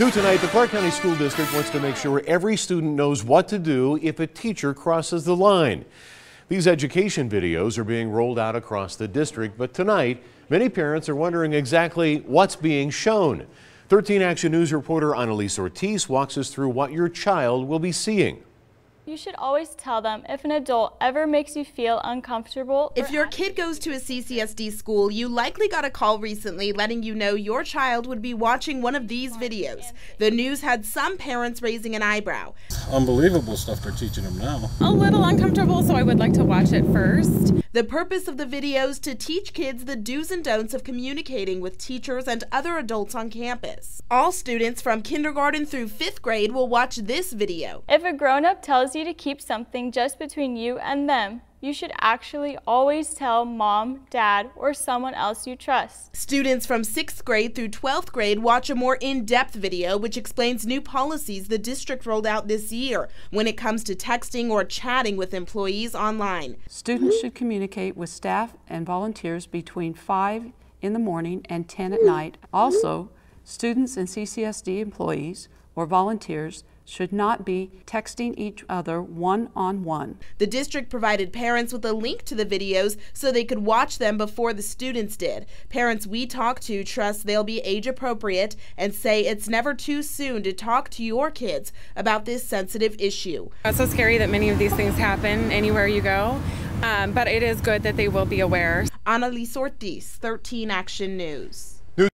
New tonight, the Clark County School District wants to make sure every student knows what to do if a teacher crosses the line. These education videos are being rolled out across the district, but tonight, many parents are wondering exactly what's being shown. 13 Action News reporter Annalise Ortiz walks us through what your child will be seeing. You should always tell them if an adult ever makes you feel uncomfortable. If your kid goes to a CCSD school, you likely got a call recently letting you know your child would be watching one of these videos. The news had some parents raising an eyebrow. Unbelievable stuff they're teaching them now. A little uncomfortable, so I would like to watch it first. The purpose of the videos to teach kids the do's and don'ts of communicating with teachers and other adults on campus. All students from kindergarten through fifth grade will watch this video. If a grown-up tells you to keep something just between you and them, you should actually always tell mom, dad, or someone else you trust. Students from 6th grade through 12th grade watch a more in-depth video which explains new policies the district rolled out this year when it comes to texting or chatting with employees online. Students should communicate with staff and volunteers between 5 in the morning and 10 at night. Also, students and CCSD employees or volunteers should not be texting each other one on one. The district provided parents with a link to the videos so they could watch them before the students did. Parents we talked to trust they'll be age appropriate and say it's never too soon to talk to your kids about this sensitive issue. It's so scary that many of these things happen anywhere you go, um, but it is good that they will be aware. Annalise Ortiz, 13 Action News.